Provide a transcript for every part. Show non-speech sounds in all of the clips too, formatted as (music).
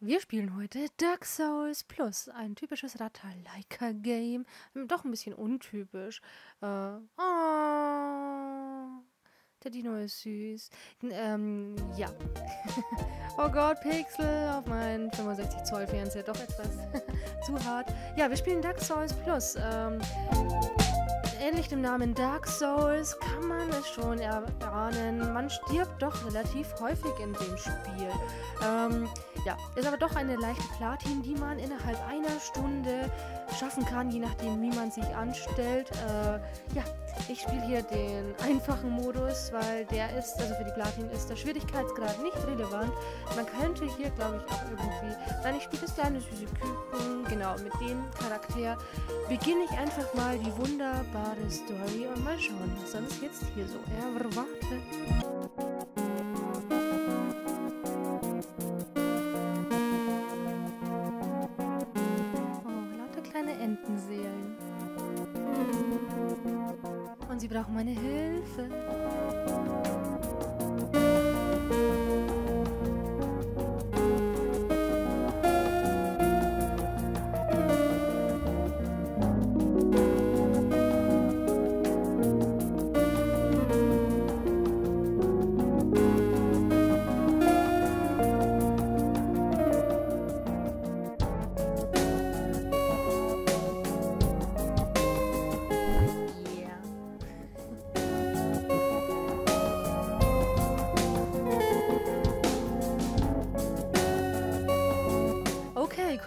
Wir spielen heute Dark Souls Plus, ein typisches Ratter-Leica-Game. Doch ein bisschen untypisch. Äh, oh, der Dino ist süß. Ähm, ja. (laughs) oh Gott, Pixel auf meinen 65 Zoll Fernseher. Doch etwas (laughs) zu hart. Ja, wir spielen Dark Souls Plus. Ähm, ähnlich dem Namen Dark Souls kann man es schon erahnen. Man stirbt doch relativ häufig in dem Spiel. Ähm, ja, ist aber doch eine leichte Platin, die man innerhalb einer Stunde schaffen kann, je nachdem, wie man sich anstellt. Äh, ja, ich spiele hier den einfachen Modus, weil der ist, also für die Platin ist der Schwierigkeitsgrad nicht relevant. Man könnte hier, glaube ich, auch irgendwie. Nein, ich spiele das kleine süße Küken. Genau, mit dem Charakter beginne ich einfach mal die wunderbare Story und mal schauen, was uns jetzt hier so erwartet.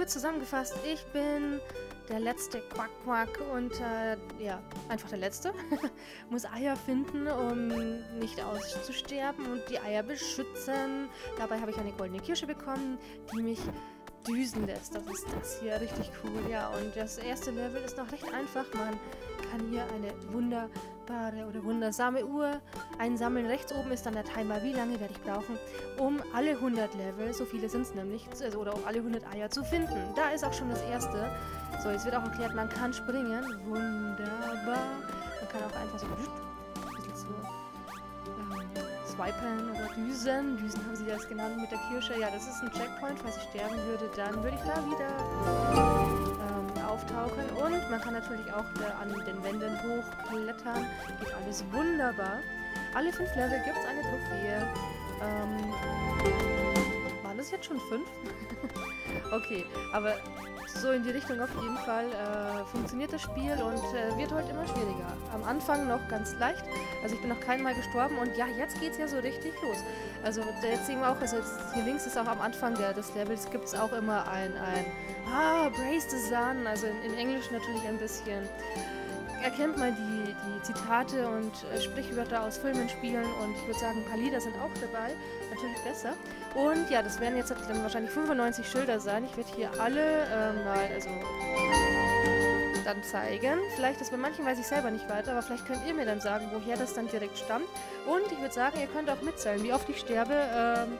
Zusammengefasst, ich bin der letzte Quack Quack und äh, ja, einfach der letzte. (laughs) Muss Eier finden, um nicht auszusterben und die Eier beschützen. Dabei habe ich eine goldene Kirsche bekommen, die mich düsen lässt. Das ist das hier richtig cool, ja. Und das erste Level ist noch recht einfach. Man kann hier eine wunderbare oder wundersame Uhr einsammeln. Rechts oben ist dann der Timer, wie lange werde ich brauchen, um alle 100 Level, so viele sind es nämlich, also, oder um alle 100 Eier zu finden. Da ist auch schon das erste. So, jetzt wird auch erklärt, man kann springen. Wunderbar. Man kann auch einfach so ein bisschen so ähm, swipen oder düsen. Düsen haben sie das genannt mit der Kirsche. Ja, das ist ein Checkpoint. Falls ich sterben würde, dann würde ich da wieder auftauchen. Und man kann natürlich auch an den Wänden hochklettern. Geht alles wunderbar. Alle fünf Level gibt es eine Trophäe. Ähm, waren das jetzt schon fünf? (laughs) okay, aber so in die Richtung auf jeden Fall äh, funktioniert das Spiel und äh, wird heute immer schwieriger. Am Anfang noch ganz leicht. Also ich bin noch kein Mal gestorben und ja, jetzt geht's ja so richtig los. Also jetzt sehen wir auch, also hier links ist auch am Anfang der, des Levels gibt es auch immer ein, ein Ah, Brace the Sun, also in, in Englisch natürlich ein bisschen erkennt man die, die Zitate und äh, Sprichwörter aus Filmen, Spielen und ich würde sagen, ein paar Lieder sind auch dabei. Natürlich besser. Und ja, das werden jetzt dann wahrscheinlich 95 Schilder sein. Ich werde hier alle äh, mal, also dann zeigen. Vielleicht, das bei manchen weiß ich selber nicht weiter, aber vielleicht könnt ihr mir dann sagen, woher das dann direkt stammt. Und ich würde sagen, ihr könnt auch mitzählen, wie oft ich sterbe. Ähm,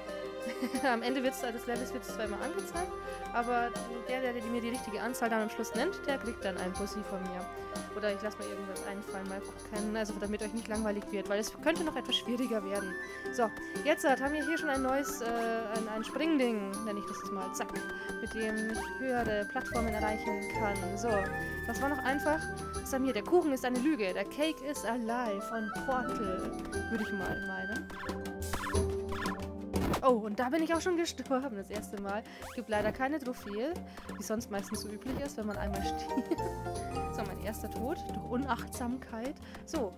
(laughs) am Ende wird's, des Levels wird es zweimal angezeigt, aber der, der, der mir die richtige Anzahl dann am Schluss nennt, der kriegt dann ein Pussy von mir. Oder ich lasse mir irgendwas einfallen, mal gucken, also damit euch nicht langweilig wird, weil es könnte noch etwas schwieriger werden. So, jetzt äh, haben wir hier schon ein neues, äh, ein, ein Springding, nenne ich das jetzt mal, zack, mit dem ich höhere Plattformen erreichen kann. So, das war noch einfach. Samir, der Kuchen ist eine Lüge, der Cake is alive von Portal, würde ich mal meinen. Oh, und da bin ich auch schon gestorben, das erste Mal. Gibt leider keine Trophäe, wie sonst meistens so üblich ist, wenn man einmal stirbt. (laughs) So, mein erster Tod durch Unachtsamkeit. So.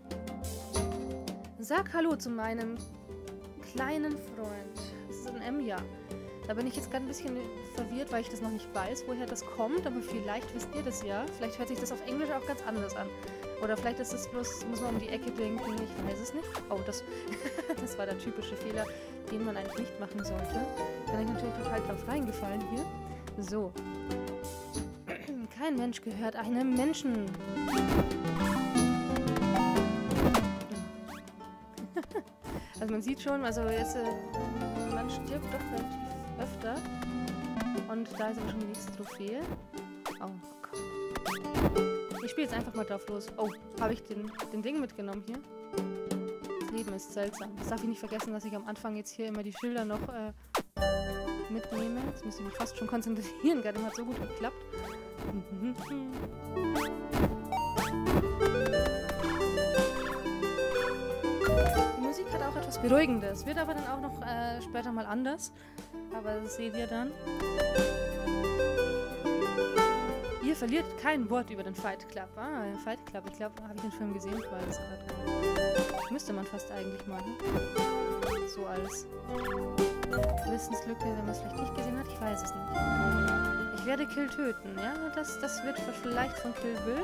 Sag Hallo zu meinem kleinen Freund. Das ist ein M, ja. Da bin ich jetzt gerade ein bisschen verwirrt, weil ich das noch nicht weiß, woher das kommt, aber vielleicht wisst ihr das ja. Vielleicht hört sich das auf Englisch auch ganz anders an. Oder vielleicht ist es bloß, muss man um die Ecke denken, ich weiß es nicht. Oh, das, (laughs) das war der typische Fehler, den man eigentlich nicht machen sollte. Da bin ich natürlich total drauf reingefallen hier. So. (clears throat) Kein Mensch gehört einem Menschen. (laughs) also man sieht schon, also jetzt, äh, man stirbt doch relativ öfter. Und da ist aber schon die nächste Trophäe. Oh Gott. Ich spiele jetzt einfach mal drauf los. Oh, habe ich den, den Ding mitgenommen hier? Das Leben ist seltsam. Das darf ich nicht vergessen, dass ich am Anfang jetzt hier immer die Schilder noch äh, mitnehme. Jetzt muss ich mich fast schon konzentrieren, gerade hat so gut geklappt. Die Musik hat auch etwas Beruhigendes, wird aber dann auch noch äh, später mal anders. Aber das seht ihr dann. Ihr verliert kein Wort über den Fight Club. Ah, Fight Club. Ich glaube, habe ich den Film gesehen. Ich weiß gerade. Müsste man fast eigentlich mal. Ne? So als Wissenslücke, wenn man es vielleicht nicht gesehen hat. Ich weiß es nicht. Ich werde Kill töten. Ja, das, das wird vielleicht von Kill Bill.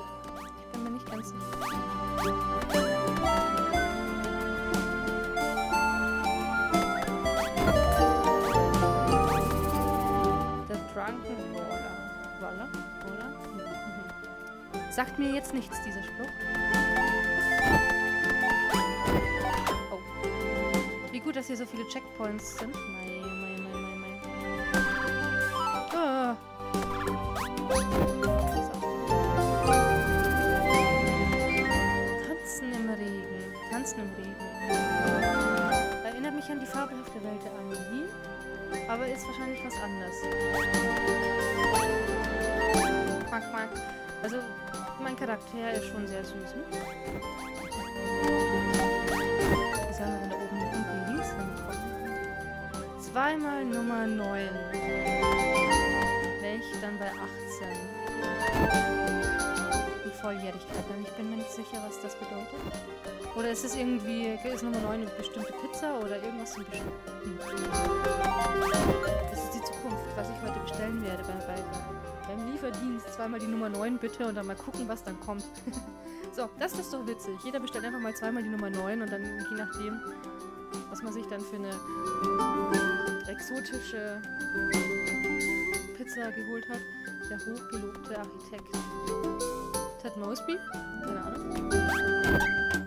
Ich bin mir nicht ganz sicher. Sagt mir jetzt nichts, dieser Spruch. Oh. Wie gut, dass hier so viele Checkpoints sind. Mei, mei, mei, mei, mei. Ah. Tanzen im Regen. Tanzen im Regen. Erinnert mich an die fabelhafte Welt der Amelie. Aber ist wahrscheinlich was anderes. Quack, quack. Also, mein Charakter ist schon sehr süß. Ne? Wie soll man da oben unten links hinkommen? Zweimal Nummer 9. Wäre ich dann bei 18. Volljährigkeit. Dann ich bin mir nicht sicher, was das bedeutet. Oder ist es irgendwie, ist Nummer 9 eine bestimmte Pizza oder irgendwas zum Bestellen? Hm. Das ist die Zukunft, was ich heute bestellen werde bei, bei, beim Lieferdienst. Zweimal die Nummer 9 bitte und dann mal gucken, was dann kommt. (laughs) so, das ist doch witzig. Jeder bestellt einfach mal zweimal die Nummer 9 und dann je nachdem, was man sich dann für eine exotische Pizza geholt hat. Der hochgelobte Architekt Ted Mosby? Keine Ahnung.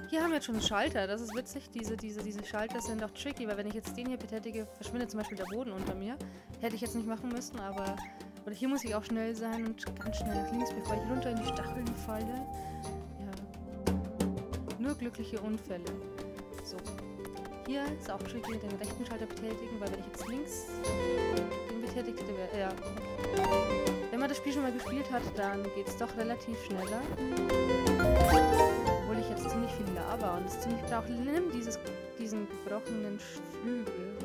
Hier haben wir jetzt schon einen Schalter. Das ist witzig. Diese, diese, diese Schalter sind auch tricky, weil wenn ich jetzt den hier betätige, verschwindet zum Beispiel der Boden unter mir. Hätte ich jetzt nicht machen müssen, aber... Oder hier muss ich auch schnell sein und ganz schnell links, bevor ich runter in die Stacheln falle. Ja. Nur glückliche Unfälle. So. Hier ist auch tricky, den rechten Schalter betätigen, weil wenn ich jetzt links den betätigte, wäre... Ja. Wenn man das Spiel schon mal gespielt hat, dann geht es doch relativ schneller obwohl ich jetzt ziemlich viel laber und es ziemlich auch nimm dieses, diesen gebrochenen Flügel.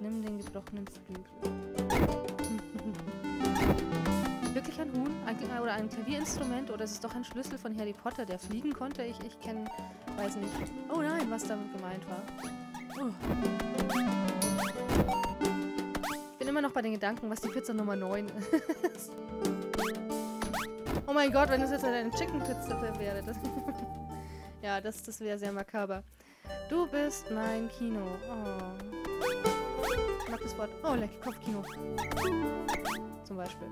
Nimm den gebrochenen Flügel. (laughs) Wirklich ein Huhn? Ein, oder ein Klavierinstrument? Oder ist es doch ein Schlüssel von Harry Potter, der fliegen konnte? Ich, ich kenne, weiß nicht. Oh nein, was damit gemeint war. Ich bin immer noch bei den Gedanken, was die Pizza Nummer 9 (laughs) ist. Oh mein Gott, wenn es jetzt eine Chicken Pizza wäre. Das (laughs) ja, das, das wäre sehr makaber. Du bist mein Kino. Oh. Ich mag das Wort. Oh, leck, Kopfkino. Zum Beispiel.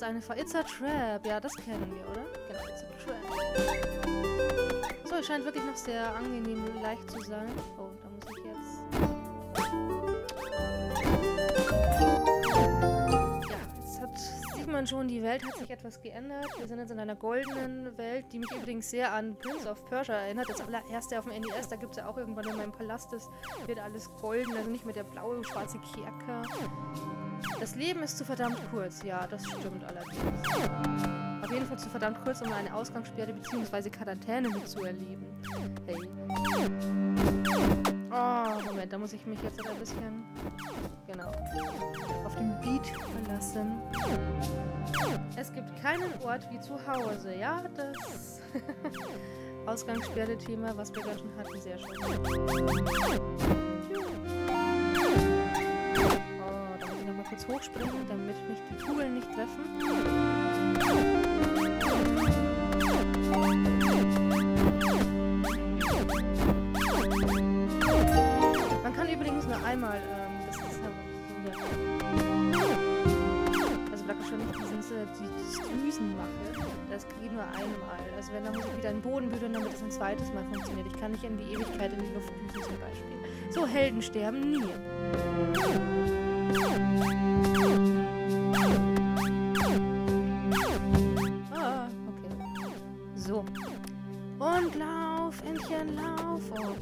Ist eine Fa It's a Trap. Ja, das kennen wir, oder? Genau, It's a Trap. So, es scheint wirklich noch sehr angenehm leicht zu sein. Oh, da man schon, die Welt hat sich etwas geändert. Wir sind jetzt in einer goldenen Welt, die mich übrigens sehr an Prince of Persia erinnert. Das allererste auf dem NES, da gibt es ja auch irgendwann in meinem Palast, das wird alles golden, also nicht mit der blaue, schwarze Kerker. Das Leben ist zu verdammt kurz. Ja, das stimmt allerdings. Auf jeden Fall zu verdammt kurz, um eine Ausgangssperre bzw. Quarantäne mitzuerleben. Hey. Oh, Moment, da muss ich mich jetzt ein bisschen, genau, auf den Beat verlassen. Es gibt keinen Ort wie zu Hause. Ja, das (laughs) Ausgangssperre-Thema, was wir da schon hatten, sehr schön. Oh, da muss ich nochmal kurz hochspringen, damit mich die Kugeln nicht treffen. Einmal, ähm, das ist ja Also da schon nicht diesen, äh, die Düsen. Das geht nur einmal. Also wenn, dann muss ich wieder in den Boden berühren, damit es ein zweites Mal funktioniert. Ich kann nicht in die Ewigkeit in die Luft düsen zum Beispiel. So, Helden sterben nie. Ah, okay. So. Und dann lauf. Oh.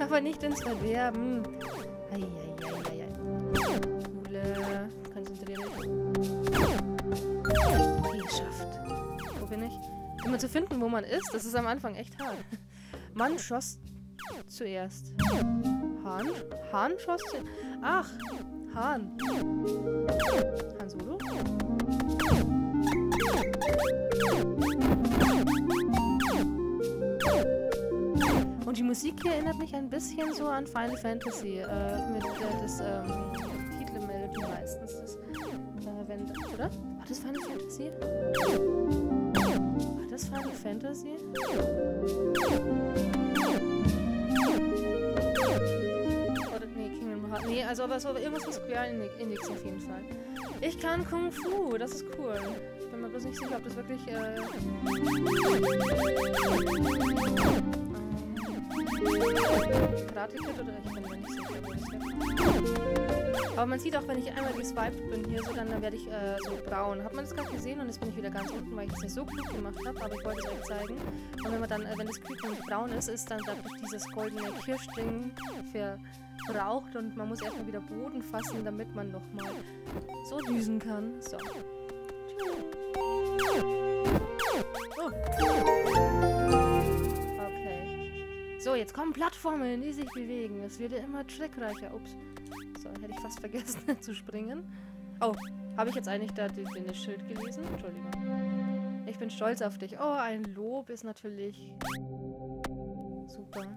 (laughs) Aber nicht ins Verderben. Eieieiei. Jule, konzentrier dich. Okay, geschafft. Wo bin ich? Immer zu finden, wo man ist, das ist am Anfang echt hart. Man schoss zuerst. Hahn? Hahn schoss zuerst? Ach, Hahn. Und die Musik hier erinnert mich ein bisschen so an Final Fantasy. Äh, mit äh, das ähm, Titelmelodie meistens. Das, äh, wenn, oder? War das Final Fantasy? War das Final Fantasy? Oder, nee, Kingdom Hearts. Nee, also aber so irgendwas mit Square Enix auf jeden Fall. Ich kann Kung Fu, das ist cool. Ich bin mir bloß nicht sicher, ob das wirklich... Äh, Karate Kid oder ich bin mir nicht sicher, wo das Aber man sieht auch, wenn ich einmal geswiped bin hier, so, dann, dann werde ich äh, so braun. Hat man das gerade gesehen und jetzt bin ich wieder ganz unten, weil ich das nicht so gut gemacht habe, aber ich wollte es euch zeigen. Und wenn man dann, äh, wenn das Küken nicht braun ist, ist dann dadurch dieses goldene Kirschding verbraucht und man muss erstmal wieder Boden fassen, damit man nochmal so düsen kann. So. So, jetzt kommen Plattformen, die sich bewegen. Es wird immer trickreicher. Ups. So, hätte ich fast vergessen (laughs) zu springen. Oh, habe ich jetzt eigentlich da den Schild gelesen? Entschuldigung. Ich bin stolz auf dich. Oh, ein Lob ist natürlich super.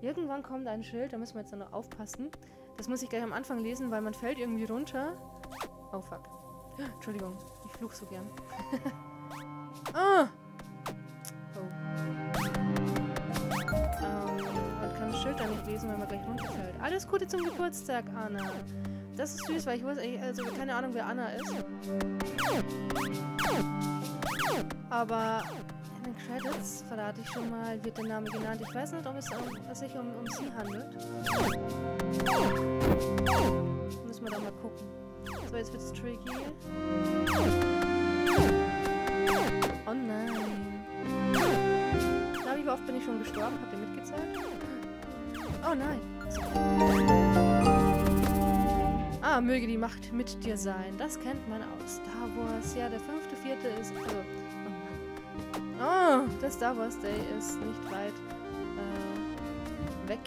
Irgendwann kommt ein Schild, da müssen wir jetzt noch aufpassen. Das muss ich gleich am Anfang lesen, weil man fällt irgendwie runter. Oh, fuck. (gasps) Entschuldigung, ich fluch so gern. (laughs) ah! Lesen, wenn man gleich runterfällt. Alles Gute zum Geburtstag, Anna. Das ist süß, weil ich wusste, also keine Ahnung, wer Anna ist. Aber in den Credits, verrate ich schon mal, wird der Name genannt. Ich weiß nicht, ob es, um, sich um, um sie handelt. Müssen wir da mal gucken. So, jetzt wird's tricky. Oh nein. Na, wie oft bin ich schon gestorben? Habt ihr mitgezählt? Oh nein. Ah, möge die Macht mit dir sein. Das kennt man aus Star Wars. Ja, der fünfte, vierte ist... Also, oh, oh der Star Wars Day ist nicht weit äh, weg.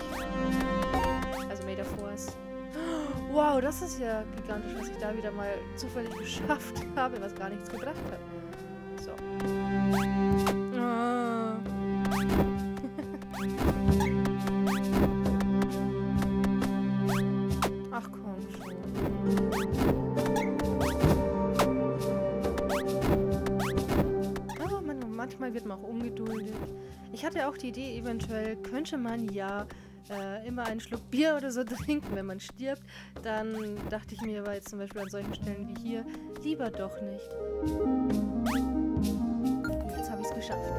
Also May the Force. Wow, das ist ja gigantisch, was ich da wieder mal zufällig geschafft habe, was gar nichts gebracht hat. So. (laughs) wird man auch ungeduldig. Ich hatte auch die Idee, eventuell könnte man ja äh, immer einen Schluck Bier oder so (laughs) trinken, wenn man stirbt. Dann dachte ich mir aber jetzt zum Beispiel an solchen Stellen wie hier, lieber doch nicht. Jetzt habe ich es geschafft.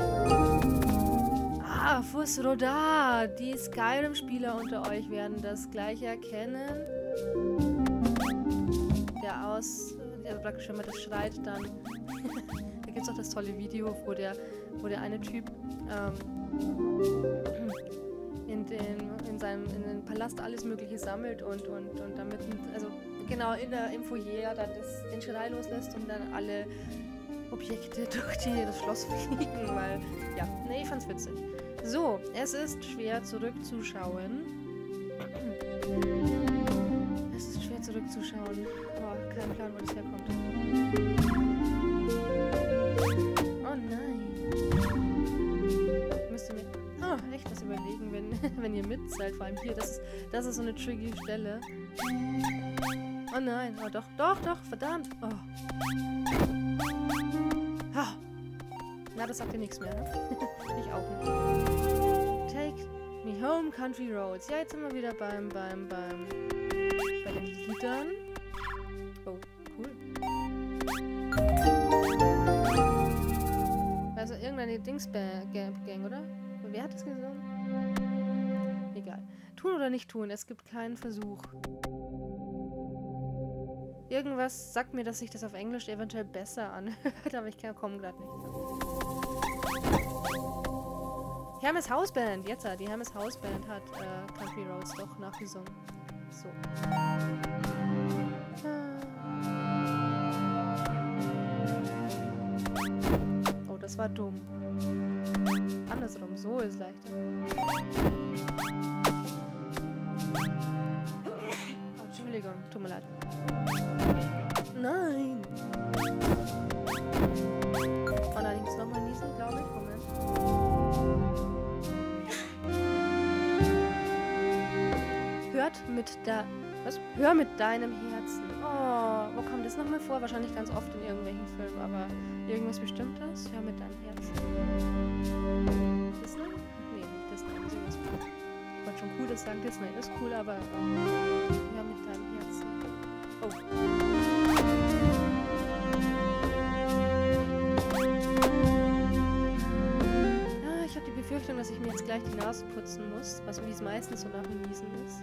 Ah, Fusroda! Die Skyrim-Spieler unter euch werden das gleich erkennen. Der aus, der praktisch, wenn man das schreit, dann da (laughs) gibt es auch das tolle Video, wo der wo der eine Typ ähm, in, den, in seinem in den Palast alles Mögliche sammelt und, und, und damit, also genau in der, im Foyer dann das, den Schrei loslässt und dann alle Objekte (laughs) durch die, das Schloss fliegen, weil, ja, nee, ich fand's witzig. So, es ist schwer zurückzuschauen. Es ist schwer zurückzuschauen. Boah, kein Plan, wo das herkommt. Überlegen, wenn, (laughs) wenn ihr mitzählt. Vor allem hier, das ist, das ist so eine tricky Stelle. Oh nein, oh doch, doch, doch, verdammt. Oh. Oh. Na, das sagt ihr nichts mehr, ne? (laughs) ich auch nicht. Take me home, country roads. Ja, jetzt sind wir wieder beim, beim, beim, bei den Liedern. Oh, cool. Also irgendeine Dings-Gang, oder? Wer hat das gesungen? Egal. Tun oder nicht tun, es gibt keinen Versuch. Irgendwas sagt mir, dass sich das auf Englisch eventuell besser anhört, (laughs) aber ich komme gerade nicht. Hermes Hausband, jetzt die Hermes Hausband hat äh, Country Roads doch nachgesungen. So. Oh, das war dumm. Andersrum, so ist leichter. Oh, Entschuldigung, tut mir leid. Nein! Oh muss nochmal niesen, glaube ich. Moment. Hört mit der... Was? Hör mit deinem Herzen. Oh, wo kommt das nochmal vor? Wahrscheinlich ganz oft in irgendwelchen Filmen, aber irgendwas Bestimmtes? Hör mit deinem Herzen. Disney? Nee, nicht Disney. Sowas. Ich wollte schon cooles sagen. Disney ist cool, aber ähm, hör mit deinem Herzen. Oh. Ah, ich habe die Befürchtung, dass ich mir jetzt gleich die Nase putzen muss, was wie es meistens so nach dem Niesen ist.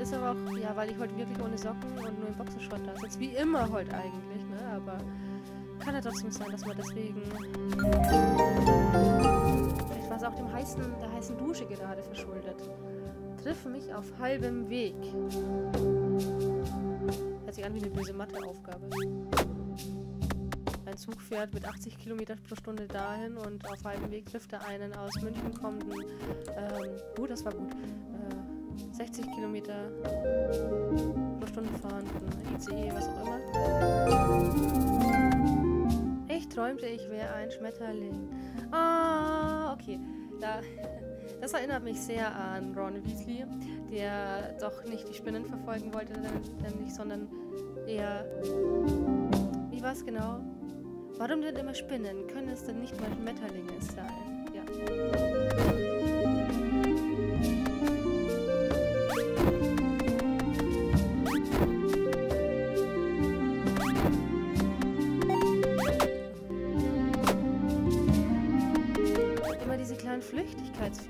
Ist aber auch, ja, weil ich heute wirklich ohne Socken und nur im Boxershort da sitze. Wie immer heute eigentlich, ne? Aber kann ja trotzdem sein, dass man deswegen... Vielleicht war es auch dem heißen, der heißen Dusche gerade verschuldet. Triff mich auf halbem Weg. Hört sich an wie eine böse Matheaufgabe. Ein Zug fährt mit 80 Kilometer pro Stunde dahin und auf halbem Weg trifft er einen aus München kommenden, ähm, oh, das war gut, äh, 60 Kilometer pro Stunde fahrenden ICE, was auch immer. Ich träumte, ich wäre ein Schmetterling. Ah, okay. Da, das erinnert mich sehr an Ron Weasley, der doch nicht die Spinnen verfolgen wollte, nämlich, sondern eher... Wie war es genau? Warum denn immer Spinnen? Können es denn nicht mal Schmetterlinge sein? Ja.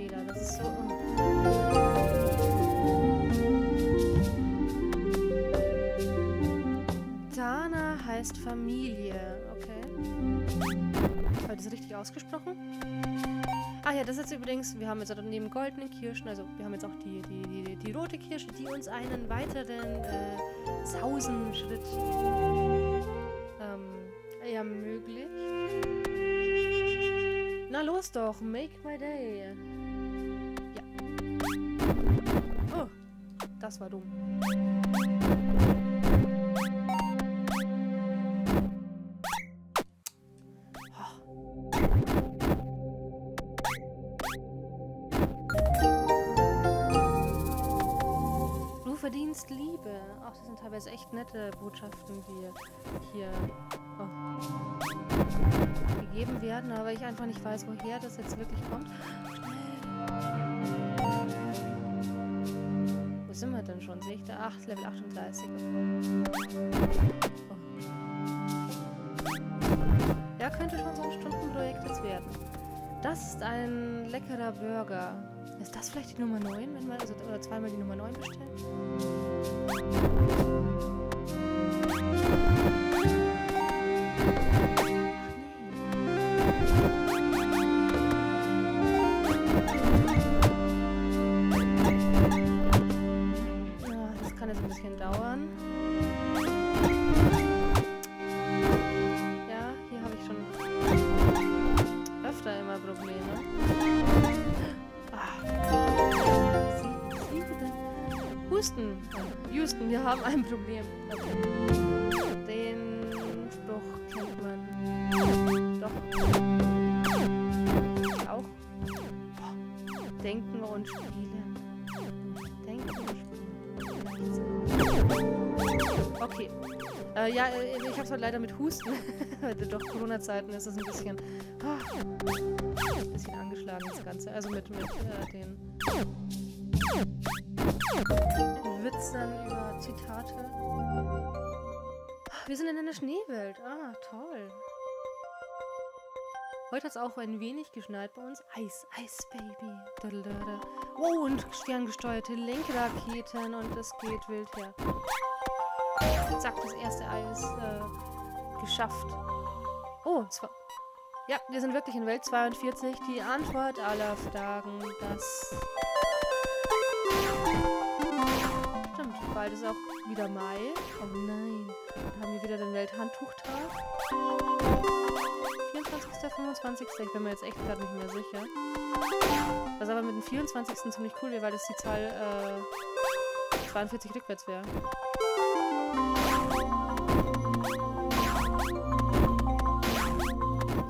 Flüchtigkeitsfehler, das ist so... Dana heißt Familie, okay. Habe ich das richtig ausgesprochen? Ah ja, das ist jetzt übrigens, wir haben jetzt neben goldenen Kirschen, also wir haben jetzt auch die, die, die, die rote Kirsche, die uns einen weiteren äh, Sausenschritt ähm, ermöglicht. Na los doch, make my day. Oh, das war dumm. Du verdienst Liebe. Ach, das sind teilweise echt nette Botschaften, die hier oh, gegeben werden, aber ich einfach nicht weiß, woher das jetzt wirklich kommt. Wo sind wir denn schon? Sehe ich da? 8, Level 38. Oh. Ja, könnte schon so ein Stundenprojekt jetzt werden. Das ist ein leckerer Burger. Ist das vielleicht die Nummer 9, wenn man also oder zweimal die Nummer 9 bestellt? Äh, ja, äh, ich hab's halt leider mit Husten. (laughs) Doch Corona-Zeiten ist es ein bisschen, oh, ein bisschen angeschlagen, das Ganze. Also mit, mit äh, den Witzern über Zitate. Wir sind in einer Schneewelt. Ah, toll. Heute hat es auch ein wenig geschneit bei uns. Eis, Eis, Baby. Oh, und ferngesteuerte Lenkraketen und es geht wild her. Zack, das erste Eis äh, geschafft. Oh, zwar. Ja, wir sind wirklich in Welt 42. Die Antwort aller Fragen, das... Stimmt, bald ist auch wieder Mai. Oh nein, dann haben wir wieder den Welthandtuchtag. 24. 25. Ich bin mir jetzt echt gerade nicht mehr sicher. Was aber mit dem 24. ziemlich cool wäre, weil das die Zahl äh, 42 rückwärts wäre.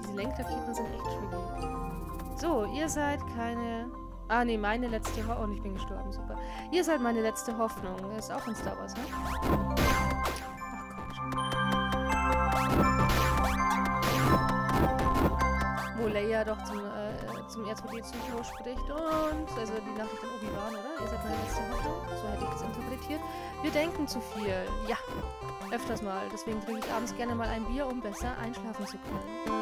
Diese Lenkraketen sind echt tricky. So, ihr seid keine... Ah, nee, meine letzte Hoffnung. Oh, ich bin gestorben, super. Ihr seid meine letzte Hoffnung. Ist auch in Star Wars, ne? Wo Leia doch zum, äh, zum R2D2 spricht und, also die Nachricht an Obi-Wan, oder? Ihr seid meine letzte Hoffnung. So hätte ich es interpretiert. Wir denken zu viel. Ja, öfters mal. Deswegen trinke ich abends gerne mal ein Bier, um besser einschlafen zu können.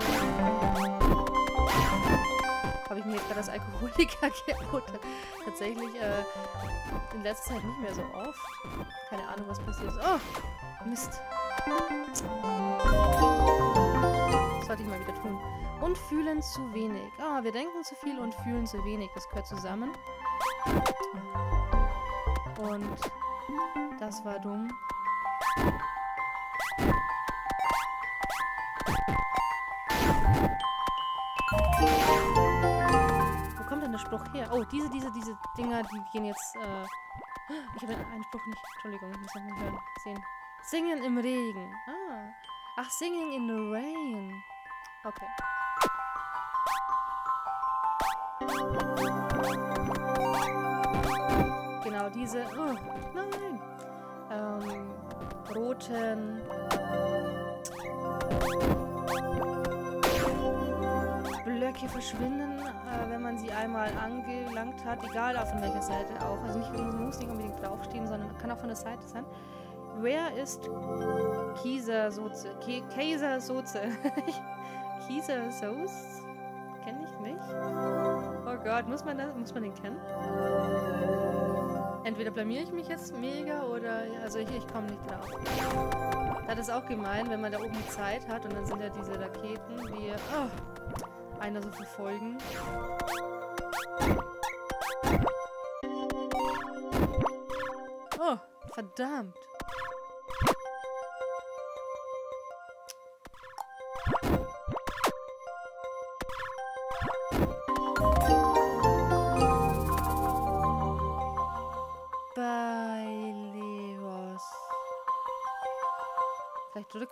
Habe ich mir gerade als Alkoholiker (laughs) geoutet. Tatsächlich äh, in letzter Zeit nicht mehr so oft. Keine Ahnung, was passiert ist. Oh, Mist. Das sollte ich mal wieder tun. Und fühlen zu wenig. Ah, wir denken zu viel und fühlen zu wenig. Das gehört zusammen. Und das war dumm. Wo kommt denn der Spruch her? Oh, diese, diese, diese Dinger, die gehen jetzt, äh... Ich habe einen Spruch nicht. Entschuldigung, ich muss noch mal hören. Sehen. Singen im Regen. Ah. Ach, Singing in the Rain. Okay. Genau, diese... Oh, nein! Ähm, roten... Blöcke verschwinden, äh, wenn man sie einmal angelangt hat, egal von welcher Seite auch. Also nicht, muss nicht unbedingt draufstehen, sondern kann auch von der Seite sein. Wer ist Kiesersoze? Kaisersoze. Kiesersoße? (laughs) Kenne ich nicht. Gott, muss man das? Muss man den kennen? Entweder blamier ich mich jetzt mega oder... Also ich, ich komme nicht drauf. Das ist auch gemein, wenn man da oben Zeit hat und dann sind ja diese Raketen, die oh, einer so verfolgen. Oh, verdammt.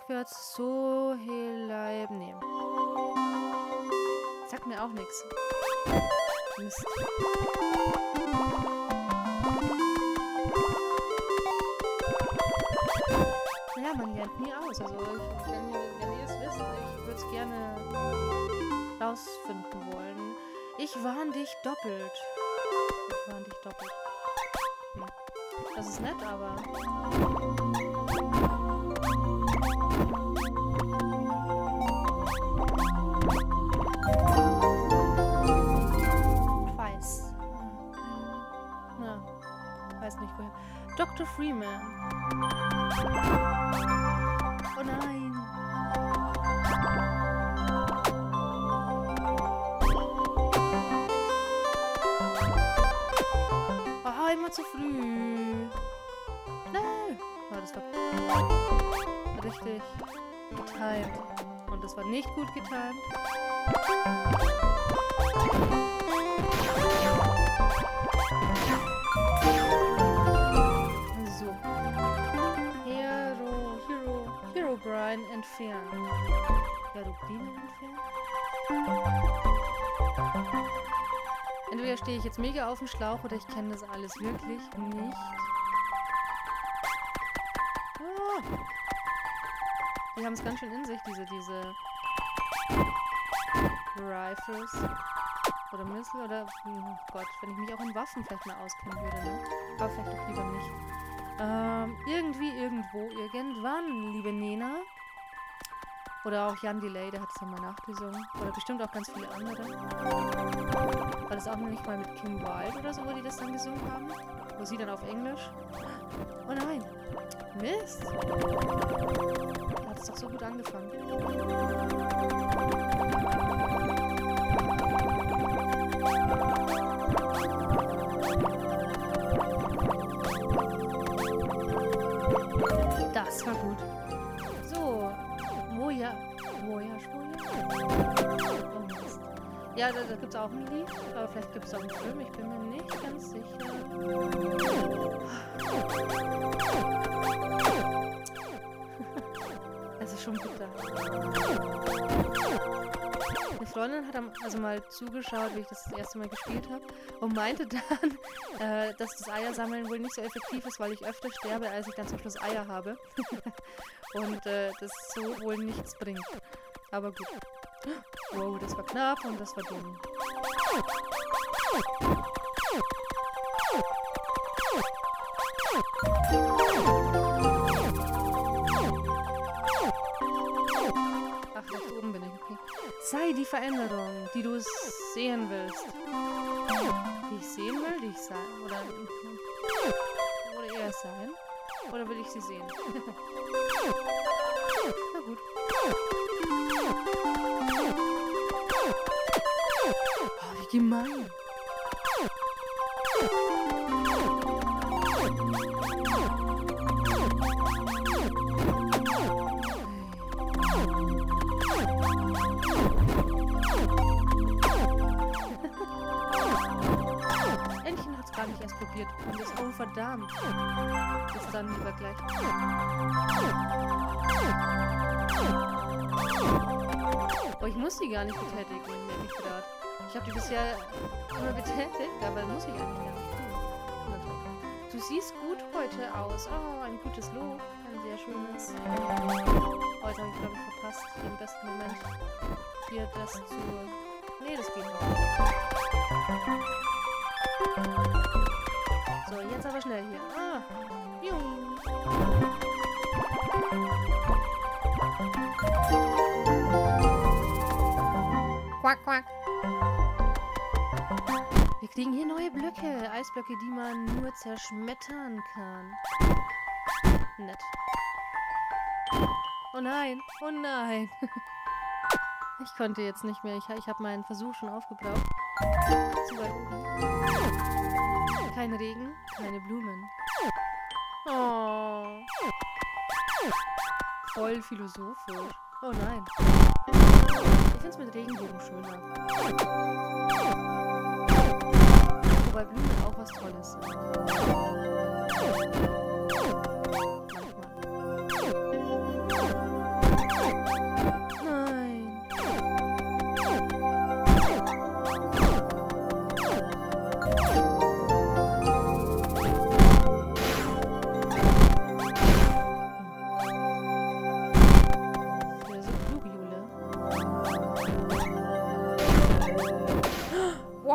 Rückwärts so Heleib. Nee. Sagt mir auch nichts. Ja, man lernt nie aus. Also, ich, wenn, ihr, wenn ihr es wisst, ich würde es gerne rausfinden wollen. Ich warn dich doppelt. Ich warn dich doppelt. Hm. Das ist nett, aber... Weiß. Na, weiß nicht woher. Dr. Freeman. Oh nein. Ah, immer zu früh. Nein. Oh, das war richtig getimed. Und das war nicht gut getimed. So. Hero, Hero, Hero Brian entfernen. Cherubine entfernen? Entweder stehe ich jetzt mega auf dem Schlauch oder ich kenne das alles wirklich nicht. Ah. Die haben es ganz schön in sich, diese, diese Rifles. Oder Missile oder, oh Gott, wenn ich mich auch in Waffen vielleicht mal auskennen würde, ne? Aber vielleicht doch lieber nicht. Ähm, irgendwie, irgendwo, irgendwann, liebe Nena. Oder auch Jan Delay, der hat es ja mal nachgesungen. Oder bestimmt auch ganz viele andere. War das auch noch nicht mal mit Kim Wilde oder so, wo die das dann gesungen haben? Wo sie dann auf Englisch? Oh nein. Mist hast doch so gut angefangen. Das war gut. So. wo ja. Wo ja, Mist. Ja, da, da gibt es auch ein Lied. Aber vielleicht gibt es auch einen Film. Ich bin mir nicht ganz sicher. Es ist schon bitter. Eine Freundin hat also mal zugeschaut, wie ich das, das erste Mal gespielt habe und meinte (laughs) dann, äh, dass das Eiersammeln wohl nicht so effektiv ist, weil ich öfter sterbe, als ich dann zum Schluss Eier habe. (laughs) und äh, das so wohl nichts bringt. Aber gut. Wow, das war knapp und das war dumm. Sei die Veränderung, die du sehen willst. Die ich sehen will, die ich sein. Oder, oder eher sein. Oder will ich sie sehen? (laughs) Na gut. Oh, wie gemein. Verdammt. Bis dann lieber gleich. Oh, ich muss die gar nicht betätigen, merke ich gerade. Ich habe die bisher immer betätigt, aber muss ich eigentlich gar nicht. Du siehst gut heute aus. Oh, ein gutes Lob. Ein sehr schönes. Heute habe ich, glaube ich, verpasst, den besten Moment hier das zu... Nee, das geht nicht. So, jetzt aber schnell hier. Ah, jung. Quack, quack. Wir kriegen hier neue Blöcke. Eisblöcke, die man nur zerschmettern kann. Nett. Oh nein. Oh nein. (laughs) ich konnte jetzt nicht mehr. Ich, ich habe meinen Versuch schon aufgebraucht. Kein Regen, keine Blumen. Oh. Voll philosophisch. Oh nein. Ich finde es mit Regenbogen schöner. Wobei Blumen auch was Tolles sind.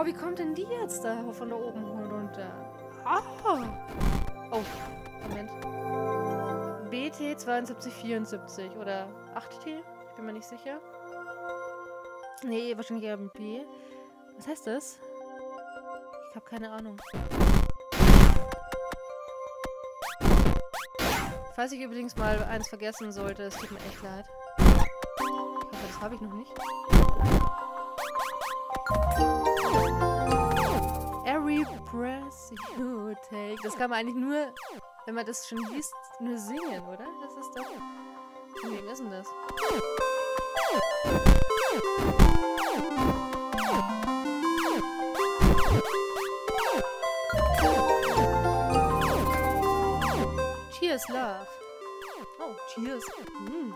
Boah, wie kommt denn die jetzt da von da oben runter? Ah! Oh, Moment. BT 7274 oder 8T? Ich bin mir nicht sicher. Nee, wahrscheinlich eher ein B. Was heißt das? Ich habe keine Ahnung. Falls ich übrigens mal eins vergessen sollte, es tut mir echt leid. Ich hoffe, das habe ich noch nicht. Breath you take. Das kann man eigentlich nur, wenn man das schon liest, nur singen, oder? Das ist doch... Von ist denn das? Cheers, love. Oh, cheers. Mm.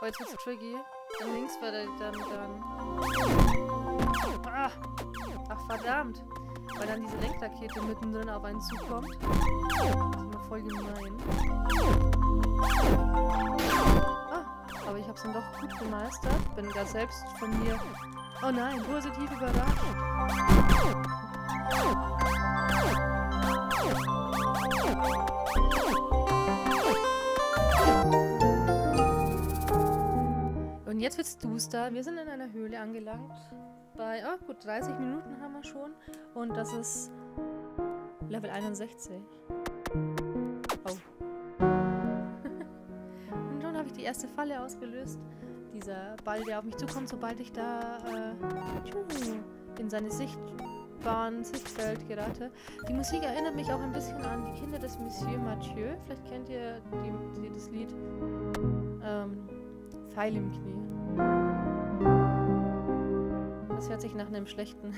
Oh, jetzt wird's tricky. Dann links war der dann dann. Ah. Ach verdammt. Weil dann diese Lenkrakete mittendrin auf einen zukommt. Das ist immer voll gemein. Ah, aber ich hab's dann doch gut gemeistert. Bin da selbst von mir. Oh nein, positiv überrascht. Wird's duster. Wir sind in einer Höhle angelangt. Bei, oh gut, 30 Minuten haben wir schon. Und das ist Level 61. Oh. (laughs) Und schon habe ich die erste Falle ausgelöst. Dieser Ball, der auf mich zukommt, sobald ich da äh, in seine Sicht Bahn Sichtfeld gerate. Die Musik erinnert mich auch ein bisschen an die Kinder des Monsieur Mathieu. Vielleicht kennt ihr die, die, das Lied ähm, Pfeil im Knie. Das hört sich nach einem schlechten (laughs)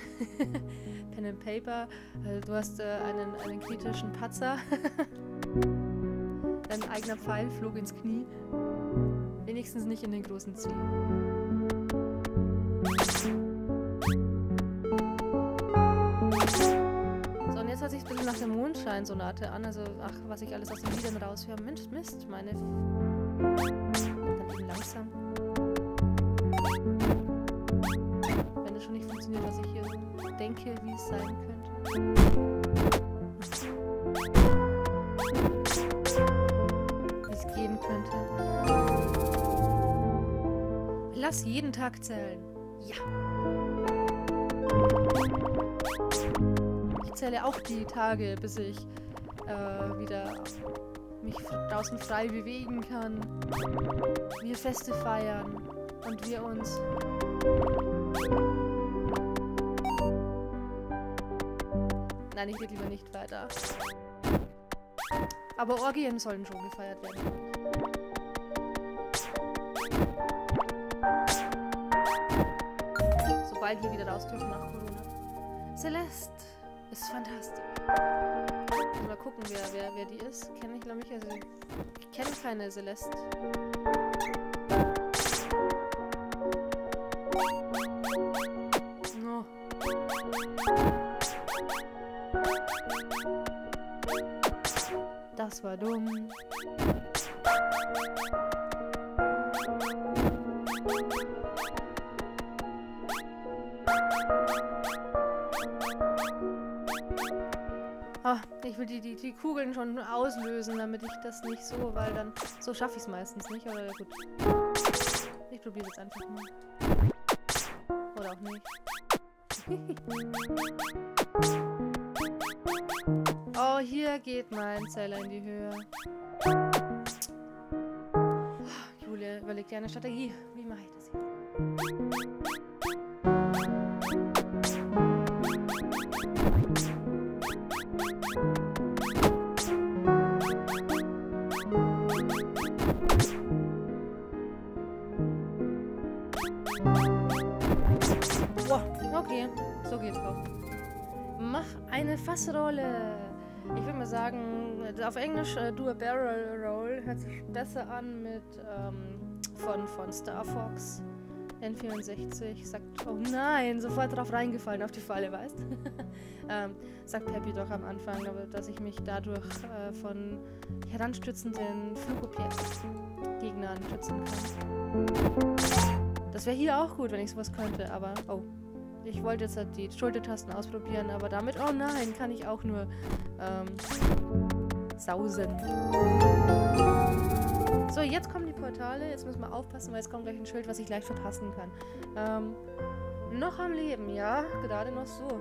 Pen and Paper. Also du hast äh, einen, einen kritischen Patzer. (laughs) Dein eigener Pfeil flog ins Knie. Wenigstens nicht in den großen Zeh. So, und jetzt hört sich ein bisschen nach der Mondscheinsonate an. Also, ach, was ich alles aus den Liedern raushöre. Mensch, Mist, meine... Eben langsam. Wenn es schon nicht funktioniert, was ich hier denke, wie es sein könnte. Wie es gehen könnte. Lass jeden Tag zählen. Ja. Ich zähle auch die Tage, bis ich äh, wieder mich draußen frei bewegen kann. Wir Feste feiern und wir uns Nein, ich will lieber nicht weiter. Aber Orgien sollen schon gefeiert werden. Sobald wir wieder raus dürfen nach Corona. Celeste ist fantastisch. Mal gucken, wer, wer, wer die ist. Kenne ich, glaube ich. Also, ich kenne keine Celeste. Kugeln schon auslösen, damit ich das nicht so, weil dann... So schaffe ich es meistens nicht, aber gut. Ich probiere es einfach mal. Oder auch nicht. (laughs) oh, hier geht mein Zeller in die Höhe. Julia überlegt ja eine Strategie. Wie mache ich das jetzt? Boah, okay, so geht's auch. Mach eine Fassrolle. Ich würde mal sagen, auf Englisch äh, do a barrel roll hört sich besser an mit ähm, von, von Star Fox N64. Sagt, oh nein, sofort drauf reingefallen auf die Falle, weißt (laughs) ähm, Sagt Peppy doch am Anfang, dass ich mich dadurch äh, von heranstützenden Flugobjektgegnern schützen kann. Das wäre hier auch gut, wenn ich sowas könnte, aber... Oh. Ich wollte jetzt halt die Schultertasten ausprobieren, aber damit... Oh nein, kann ich auch nur... Ähm, sausen. So, jetzt kommen die Portale. Jetzt müssen wir aufpassen, weil jetzt kommt gleich ein Schild, was ich leicht verpassen kann. Ähm, noch am Leben, ja? Gerade noch so.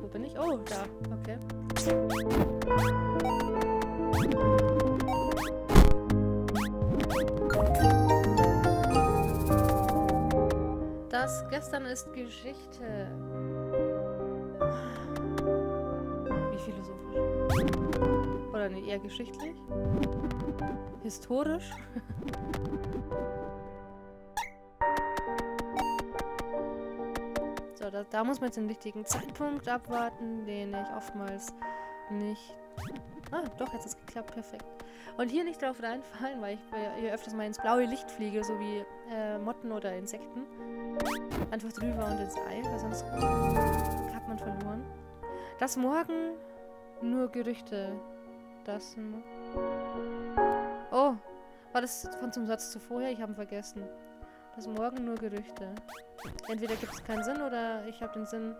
Wo bin ich? Oh, da. Okay. Gestern ist Geschichte. Wie philosophisch. Oder nee, eher geschichtlich? Historisch? so, da, da muss man jetzt den richtigen Zeitpunkt abwarten, den ich oftmals nicht... Ah, doch, jetzt ist es geklappt, perfekt. Und hier nicht drauf reinfallen, weil ich hier öfters mal ins blaue Licht fliege, so wie äh, Motten oder Insekten. Einfach drüber und ins Ei, weil sonst hat man verloren. Das morgen nur Gerüchte. Das. Oh, war das von zum Satz zuvor? Ich habe vergessen. Das morgen nur Gerüchte. Entweder gibt es keinen Sinn oder ich habe den Sinn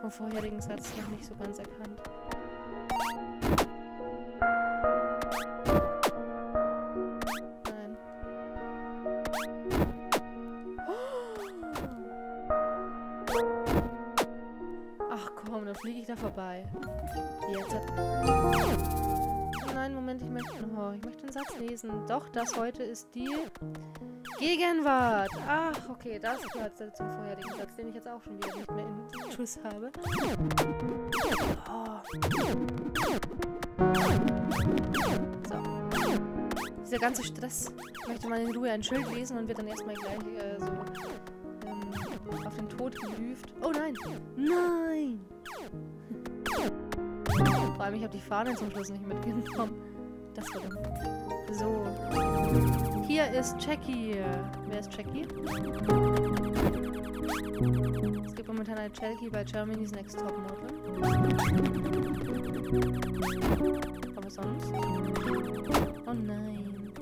vom vorherigen Satz noch nicht so ganz erkannt. Ach komm, dann fliege ich da vorbei. Jetzt. Nein, Moment, ich möchte, oh, ich möchte den Satz lesen. Doch, das heute ist die Gegenwart. Ach, okay, das gehört zum vorherigen Satz, den ich jetzt auch schon wieder nicht mehr in Schuss habe. Oh. So. Dieser ganze Stress möchte man in Ruhe ein Schild lesen und wird dann erstmal gleich äh, so ähm, auf den Tod gelüft. Oh nein! Nein! Vor allem, ich habe die Fahne zum Schluss nicht mitgenommen. Das war dann. So. Hier ist Jackie. Wer ist Jackie? Es gibt momentan eine Jackie bei Germany's Next Top Model. Aber sonst? Oh nein.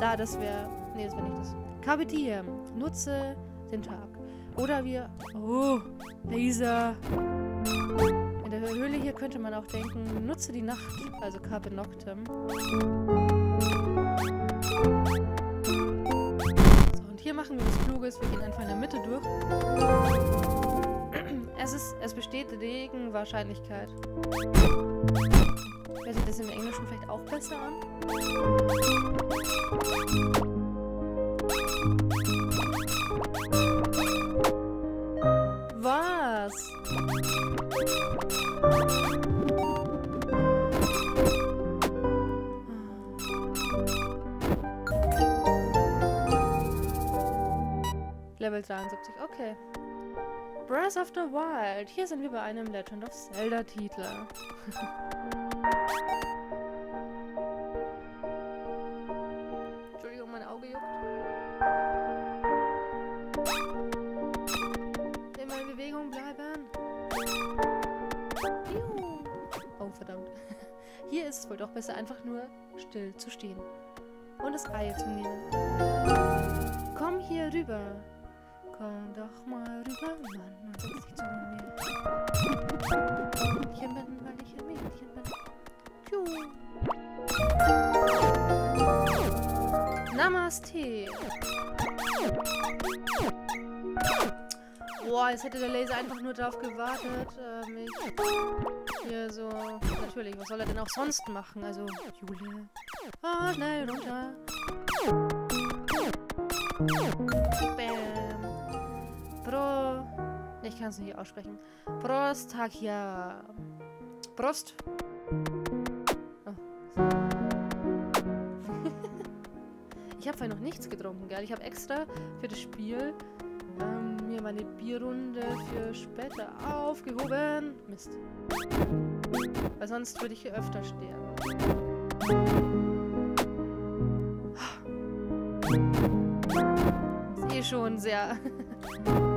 Da, das wäre... Nee, das wäre nicht das. Diem. Nutze den Tag. Oder wir... Oh, Laser. In der Höhle hier könnte man auch denken, nutze die Nacht, also Carpe Noctem. So, und hier machen wir was Kluges. Wir gehen einfach in der Mitte durch. Es ist, es besteht Regenwahrscheinlichkeit. Hört sich das im Englischen vielleicht auch besser an? Level 73, okay. Breath of the Wild. Hier sind wir bei einem Legend of Zelda Titel. (laughs) Entschuldigung, mein Auge juckt. Immer in Bewegung bleiben. Oh, verdammt. (laughs) Hier ist es wohl doch besser, einfach nur still zu stehen. Und das Ei zu nehmen. Komm hier rüber. Komm doch mal rüber, Mann, und setz dich zu mir. Mädchen bin, weil ich ein Mädchen bin. Piu. Namaste. Boah, jetzt hätte der Laser einfach nur darauf gewartet, äh, mich hier so... Natürlich, was soll er denn auch sonst machen? Also, Jule. Ah, schnell runter. Bam. Pro... Ich kann es nicht aussprechen. Prostakia. Prost. Oh. (laughs) ich habe vorhin noch nichts getrunken, gell? Ich habe extra für das Spiel ähm, mir meine Bierrunde für später aufgehoben. Mist. Weil sonst würde ich hier öfter sterben. Ist eh schon sehr (laughs)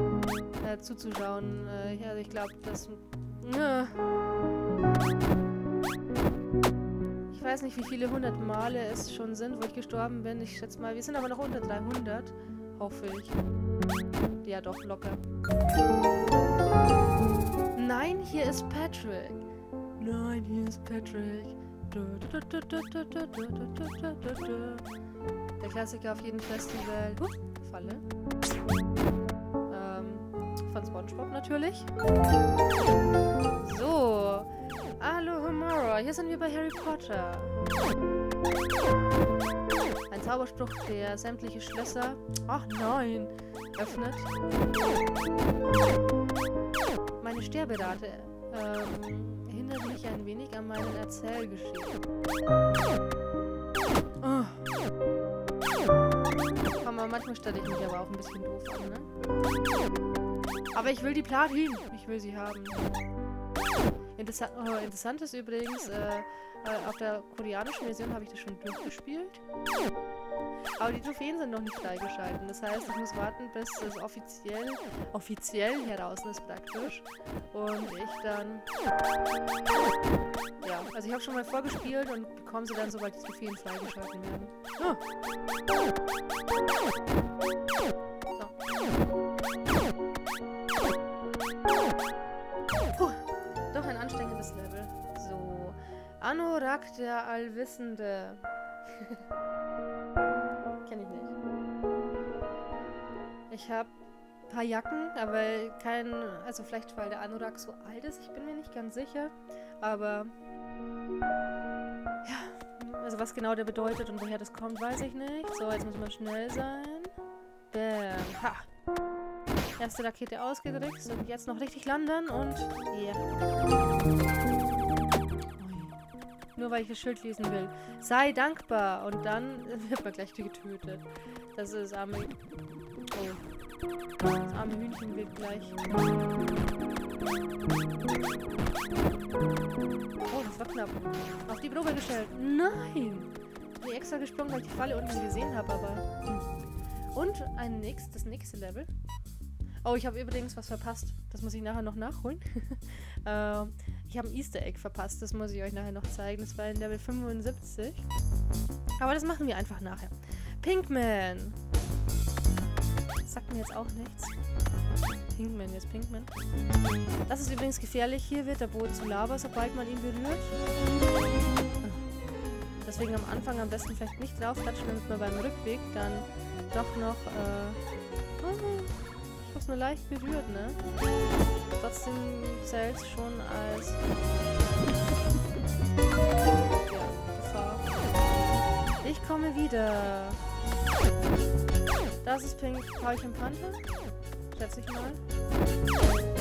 äh, zuzuschauen. Äh, ja, ich glaube, das... Äh. Ich weiß nicht, wie viele hundert Male es schon sind, wo ich gestorben bin. Ich schätze mal, wir sind aber noch unter 300. Hoffe ich. Ja, doch, locker. Nein, hier ist Patrick. Nein, hier ist Patrick. Der Klassiker auf jedem Festival. Hup, Falle von Spongebob natürlich. So. Alohomora. Hier sind wir bei Harry Potter. Ein Zauberspruch, der sämtliche Schlösser... Ach nein! Öffnet. Meine Sterberate ähm, hindert mich ein wenig an meinem Erzählgeschehen. Oh. Aber manchmal stelle ich mich aber auch ein bisschen doof an, ne? Aber ich will die Platin. Ich will sie haben. Interessa oh, interessant ist übrigens, äh, äh, auf der koreanischen Version habe ich das schon durchgespielt. Aber die Trophäen sind noch nicht freigeschalten. Das heißt, ich muss warten, bis es offiziell, offiziell heraus ist praktisch. Und ich dann... Ja, also ich habe schon mal vorgespielt und bekomme sie dann, sobald die Trophäen freigeschalten werden. Oh. Allwissende. (laughs) Kenn ich nicht. Ich hab paar Jacken, aber kein, also vielleicht weil der Anorak so alt ist, ich bin mir nicht ganz sicher, aber ja, also was genau der bedeutet und woher das kommt, weiß ich nicht. So, jetzt müssen wir schnell sein. Bam, ha. Erste Rakete ausgedrückt und jetzt noch richtig landen und yeah. Nur weil ich das Schild lesen will. Sei dankbar. Und dann (laughs) wird man gleich getötet. Das ist arme... Oh. Das arme Hühnchen wird gleich... Oh, das war knapp. Auf die Probe gestellt. Nein! Ich bin extra gesprungen, weil ich die Falle unten gesehen habe, aber... Und ein nix, das nächste Level. Oh, ich habe übrigens was verpasst. Das muss ich nachher noch nachholen. (laughs) ähm, ich habe ein Easter Egg verpasst, das muss ich euch nachher noch zeigen. Das war in Level 75. Aber das machen wir einfach nachher. Pinkman. Das sagt mir jetzt auch nichts. Pinkman, jetzt Pinkman. Das ist übrigens gefährlich. Hier wird der Boden zu Lava, sobald man ihn berührt. Deswegen am Anfang am besten vielleicht nicht draufklatschen, damit man beim Rückweg dann doch noch... Äh, hab's nur leicht berührt, ne? trotzdem zählt schon als ja, Gefahr. Ich komme wieder. Das ist Pink Paulchen Panther. Schätze ich mal.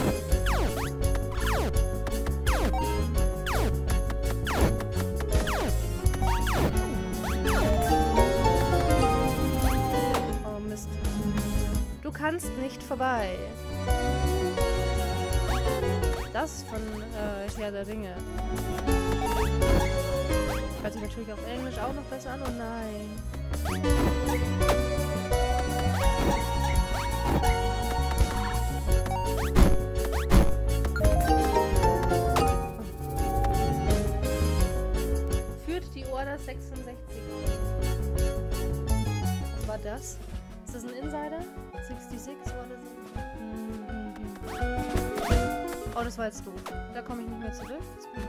Kannst nicht vorbei. Das von äh, Herr der Ringe. Hört sich natürlich auf Englisch auch noch besser an. Oh nein. Führt die Order 66. Was war das? Ist das ein Insider? 66 Order 66? Oh, das war jetzt doof. Da komme ich nicht mehr zurück.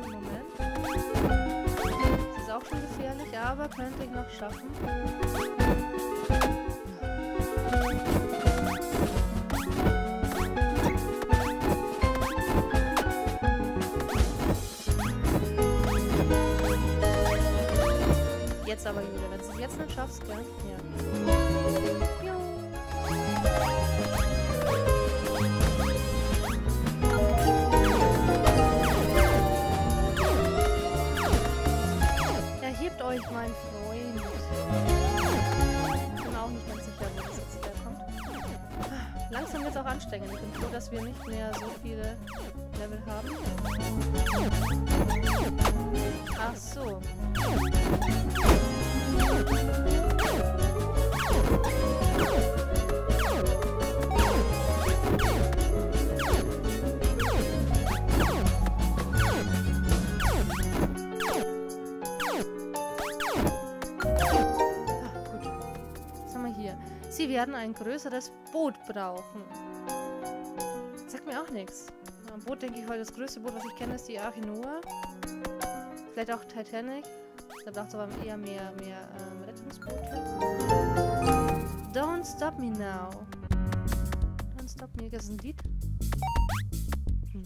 Moment. Das ist auch schon gefährlich, aber könnte ich noch schaffen. Jetzt aber, Julia, wenn du es jetzt nicht schaffst, gell? Ja. Euch, mein Freund. Ich bin auch nicht ganz sicher, wo das jetzt herkommt. Langsam wird es auch anstrengend. Ich bin froh, dass wir nicht mehr so viele Level haben. Ach so. Werden ein größeres Boot brauchen. Sagt mir auch nichts. Ein Boot denke ich, weil das größte Boot, was ich kenne, ist die Arche Noah. Vielleicht auch Titanic. Da braucht es aber eher mehr, mehr ähm, Rettungsboote. Don't stop me now. Don't stop me. Das ist ein Lied. Hm.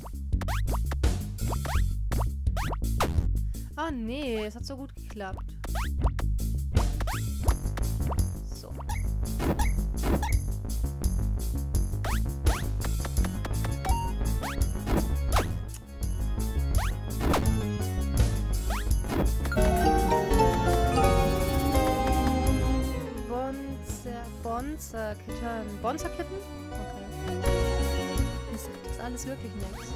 Oh nee, es hat so gut geklappt. Bonzer-Kitten. Bonzer-Kitten? Okay. Das das alles wirklich nichts.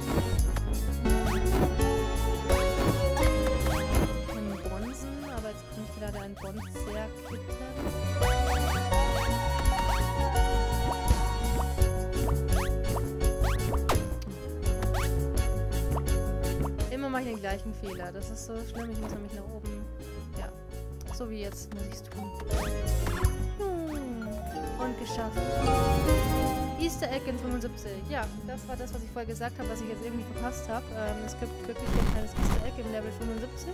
Ein Bonsen, aber jetzt bin ich gerade Bonzer-Kitten. Immer mache ich den gleichen Fehler. Das ist so schlimm. Ich muss nämlich nach oben. Ja. So wie jetzt muss ich es tun geschafft. Easter Egg in 75. Ja, das war das, was ich vorher gesagt habe, was ich jetzt irgendwie verpasst habe. Ähm, es gibt wirklich ein kleines Easter Egg im Level 75.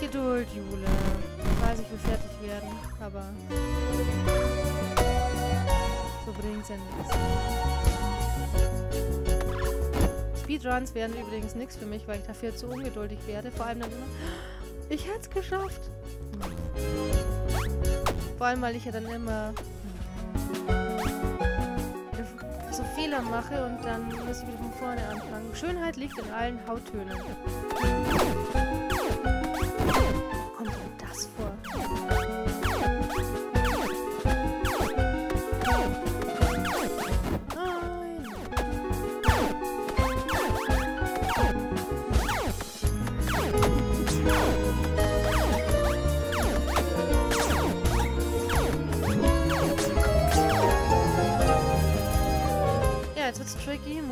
Geduld, Jule. weiß, ich will fertig werden, aber so bringt es ja nichts. Speedruns werden übrigens nichts für mich, weil ich dafür zu ungeduldig werde. Vor allem dann immer, ich hätte es geschafft. Vor allem, weil ich ja dann immer so Fehler mache und dann muss ich wieder von vorne anfangen. Schönheit liegt in allen Hauttönen.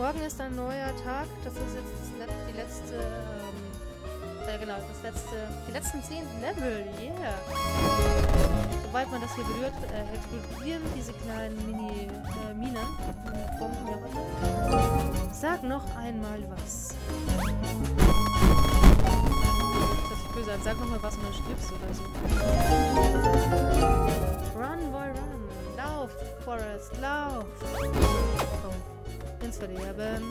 Morgen ist ein neuer Tag. Das ist jetzt das die letzte, ähm, äh, genau, das letzte, die letzten zehn Level. Yeah. Sobald man das hier berührt, äh, explodieren diese kleinen Mini-Minen. Äh, Bomben, wie auch. Sag noch einmal was. Das ist böse. Sag noch mal was und dann stirbst oder so. Run, boy, run. Lauf, Forest, lauf. Ins Verderben.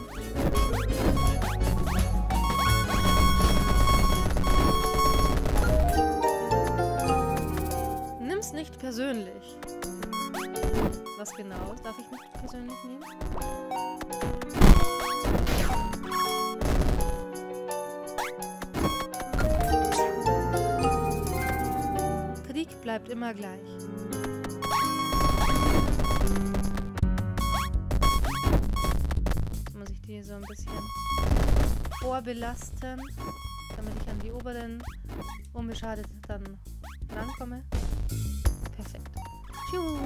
Nimm's nicht persönlich. Was genau darf ich nicht persönlich nehmen? Krieg bleibt immer gleich. So ein bisschen vorbelasten, damit ich an die oberen unbeschadet dann rankomme. Perfekt. Tschuh.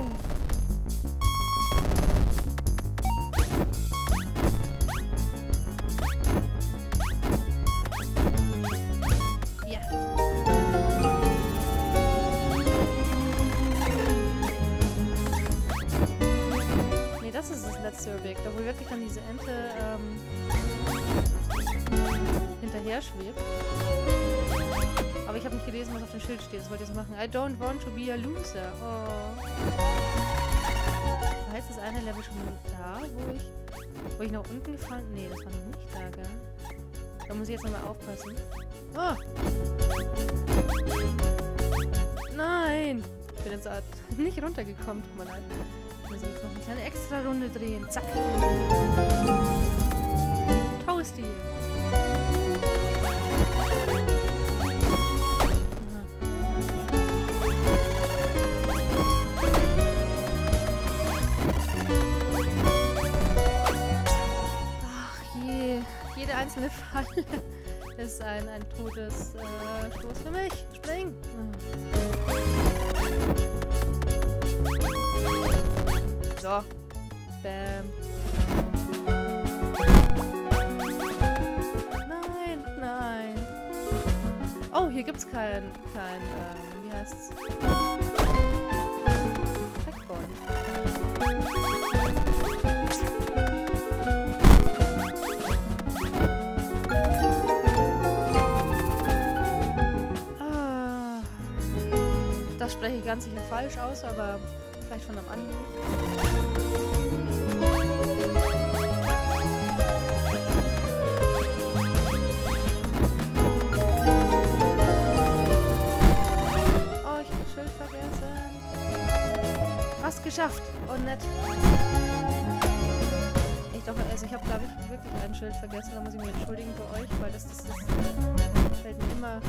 Schwebt. Aber ich habe nicht gelesen, was auf dem Schild steht. Das wollte ich so machen. I don't want to be a loser. Oh. Heißt das eine Level schon da, wo ich, wo ich nach unten gefallen... Nee, das war noch nicht da, gell? Da muss ich jetzt nochmal aufpassen. Oh! Nein! Ich bin jetzt nicht runtergekommen, tut mir leid. Muss jetzt noch eine kleine extra Runde drehen. Zack. Toasty. Einzelne Falle ist ein, ein totes äh, Stoß für mich. Spring! So. Bam. Nein, nein. Oh, hier gibt's kein, kein, ähm, wie heißt's? Spreche ganz sicher falsch aus, aber vielleicht von einem anderen. Oh, ich habe Schild vergessen. Fast geschafft. Oh, nett. Ich doch, also ich habe, glaube ich, wirklich ein Schild vergessen. Da muss ich mich entschuldigen für euch, weil das, das, das fällt mir immer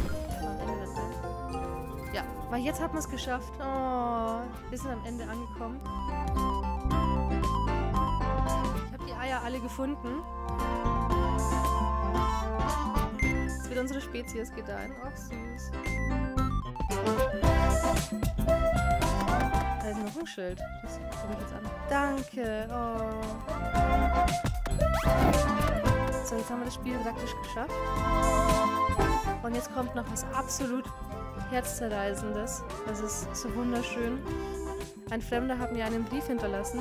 Ja, weil jetzt hat man es geschafft. Oh, wir sind am Ende angekommen. Ich habe die Eier alle gefunden. Jetzt wird unsere Spezies gedeihen. Ach, süß. Da ist noch ein Schild. Das gucke ich jetzt an. Danke. Oh. So, jetzt haben wir das Spiel praktisch geschafft. Und jetzt kommt noch was absolut Herzzerreißendes. Das ist so wunderschön. Ein Fremder hat mir einen Brief hinterlassen.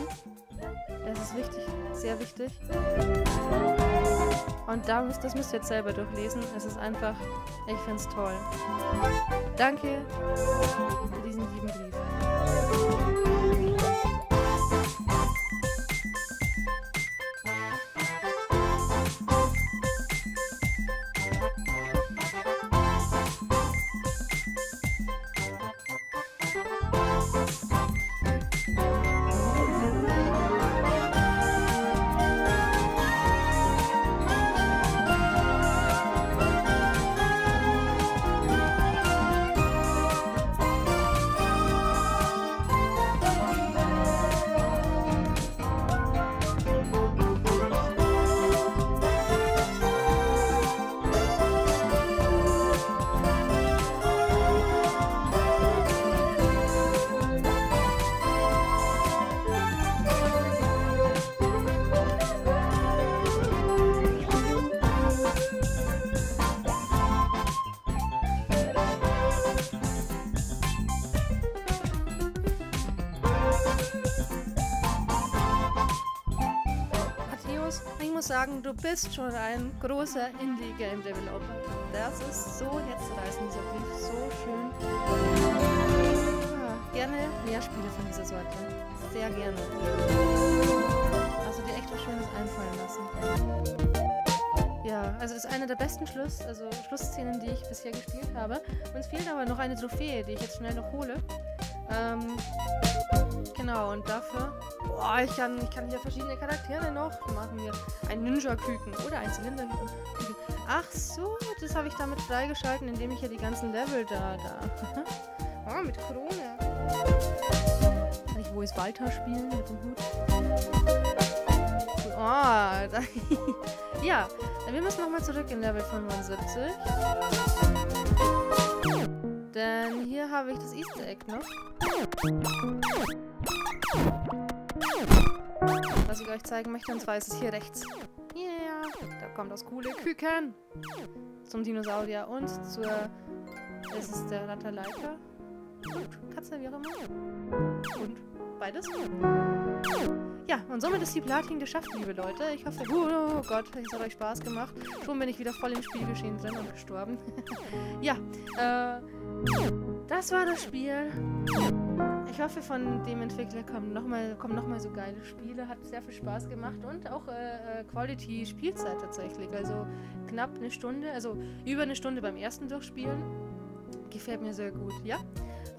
Es ist wichtig, sehr wichtig. Und da das müsst ihr jetzt selber durchlesen. Es ist einfach, ich finde es toll. Danke für diesen lieben Brief. Bist schon ein großer Indie-Game-Developer. Das ist so herzreißend, dieser Brief, so schön. Ja, gerne mehr Spiele von dieser Sorte. Sehr gerne. Also dir echt was Schönes einfallen lassen. Ja, also ist eine der besten Schluss, also Schlussszenen, die ich bisher gespielt habe. Uns fehlt aber noch eine Trophäe, die ich jetzt schnell noch hole. Ähm, genau, und dafür... Boah, ich kann, ich kann hier verschiedene Charaktere noch. Machen wir ein Ninja-Küken oder ein Zylinderküken. Ach so, das habe ich damit freigeschalten, indem ich hier die ganzen Level da... da. (laughs) oh, mit Krone. Kann ich Wo ist Walter spielen mit dem Hut? Oh, (laughs) da, ja, wir müssen nochmal zurück in Level 75. Denn hier habe ich das Easter Egg noch. Was ich euch zeigen möchte, und zwar ist es hier rechts. Yeah, da kommt das coole Küken. Zum Dinosaurier und zur... Ist der Ratterleiter. Und Katze, wie auch immer. Und beides. Ja, und somit ist die Platin geschafft, liebe Leute. Ich hoffe, oh, Gott, es hat euch Spaß gemacht. Schon bin ich wieder voll im Spielgeschehen drin und gestorben. (laughs) ja, äh, das war das Spiel. Ich hoffe, von dem Entwickler kommen nochmal noch so geile Spiele. Hat sehr viel Spaß gemacht und auch äh, äh, Quality-Spielzeit tatsächlich. Also knapp eine Stunde, also über eine Stunde beim ersten Durchspielen. Gefällt mir sehr gut, ja?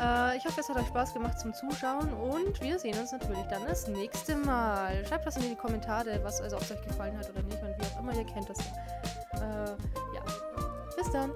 Äh, ich hoffe, es hat euch Spaß gemacht zum Zuschauen und wir sehen uns natürlich dann das nächste Mal. Schreibt was in die Kommentare, was also ob es euch gefallen hat oder nicht und wie auch immer, ihr kennt das. Äh, ja, bis dann.